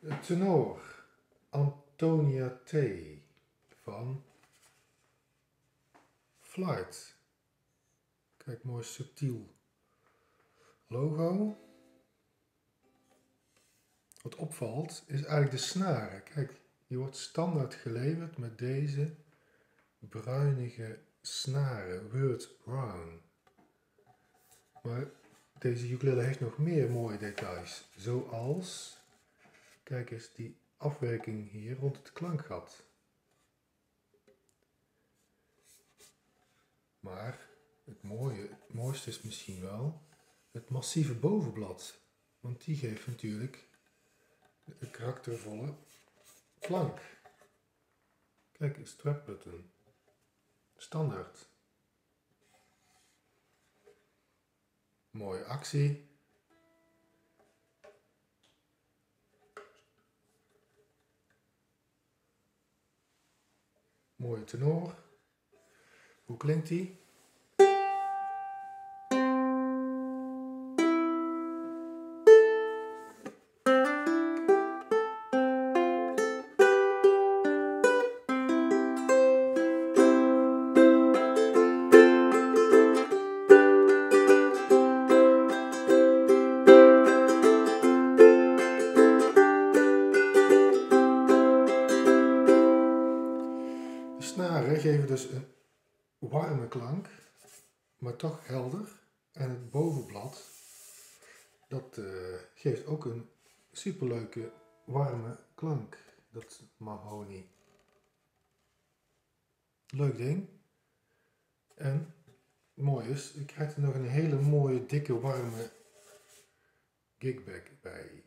tenor Antonia T. van Flight. Kijk, mooi subtiel logo. Wat opvalt is eigenlijk de snaren. Kijk, die wordt standaard geleverd met deze bruinige snaren, Word Brown. Maar deze ukulele heeft nog meer mooie details, zoals, kijk eens, die afwerking hier rond het klankgat. Maar het, mooie, het mooiste is misschien wel het massieve bovenblad, want die geeft natuurlijk een karaktervolle klank. Kijk, een strap button. Standaard. Mooie actie. Mooie tenor. Hoe klinkt die? Snaren geven dus een warme klank, maar toch helder. En het bovenblad, dat eh, geeft ook een superleuke warme klank. Dat mahogany. Leuk ding. En mooi is, je krijgt er nog een hele mooie, dikke, warme gigback bij.